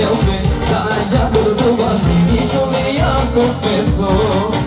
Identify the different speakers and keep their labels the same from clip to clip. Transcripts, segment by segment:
Speaker 1: Białby, a ja była i siomie jako świecą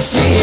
Speaker 1: see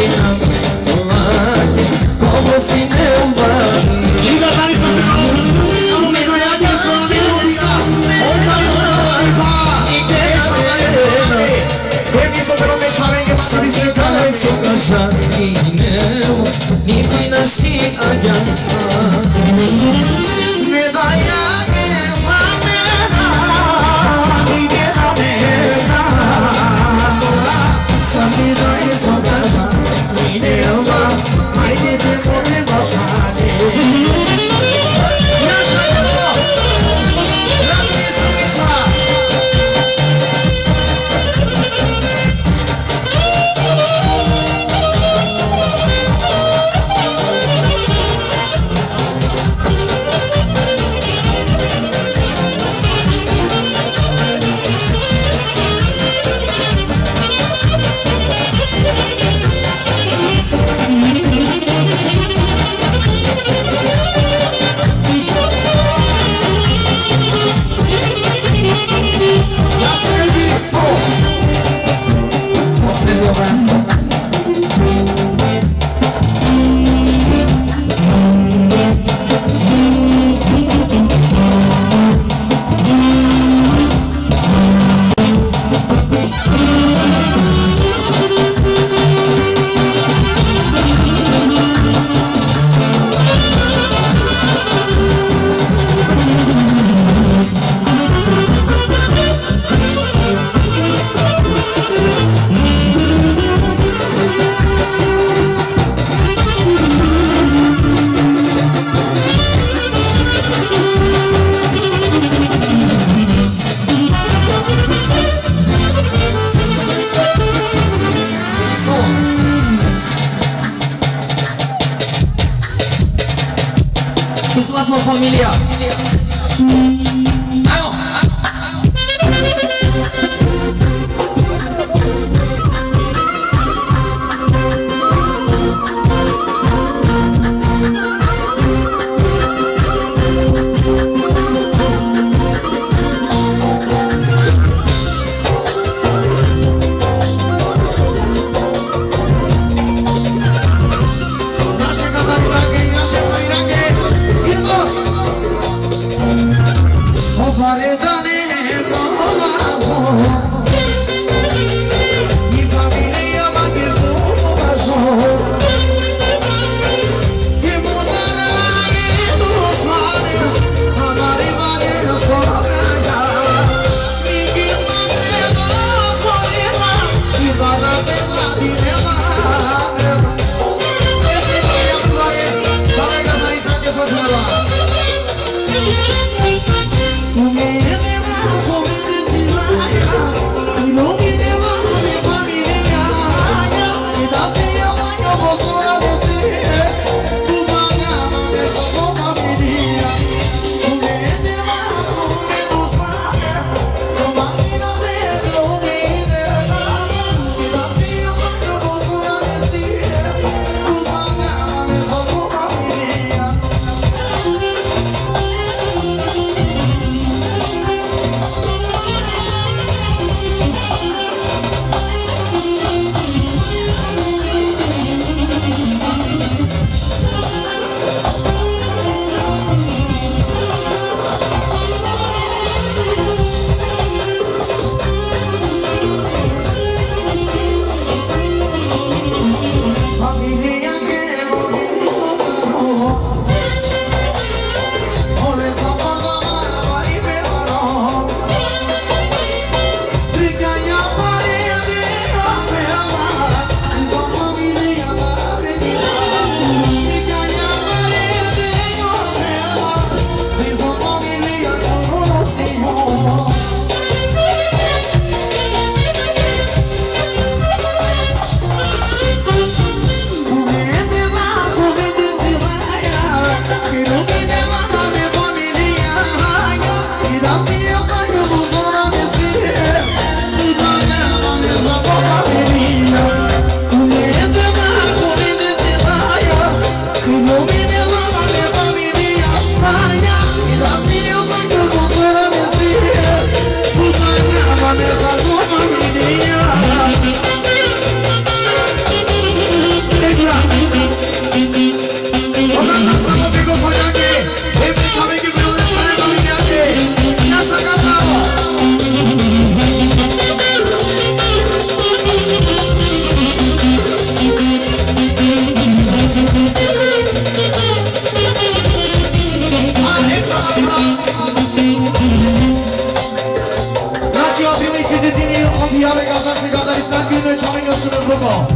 Speaker 2: Pijamy gaz naszych gazalic, nadmienny, ciągnie, sunem, gumą.